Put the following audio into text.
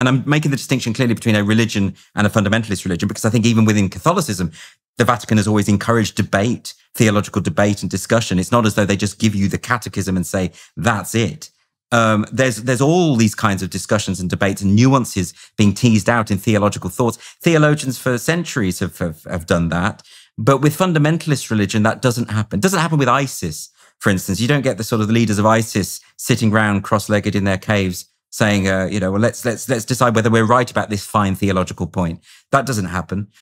And I'm making the distinction clearly between a religion and a fundamentalist religion because I think even within Catholicism, the Vatican has always encouraged debate, theological debate and discussion. It's not as though they just give you the catechism and say, that's it. Um, there's there's all these kinds of discussions and debates and nuances being teased out in theological thoughts. Theologians for centuries have, have, have done that. But with fundamentalist religion, that doesn't happen. It doesn't happen with ISIS, for instance. You don't get the sort of the leaders of ISIS sitting around cross-legged in their caves saying, uh, you know, well, let's let's let's decide whether we're right about this fine theological point. That doesn't happen.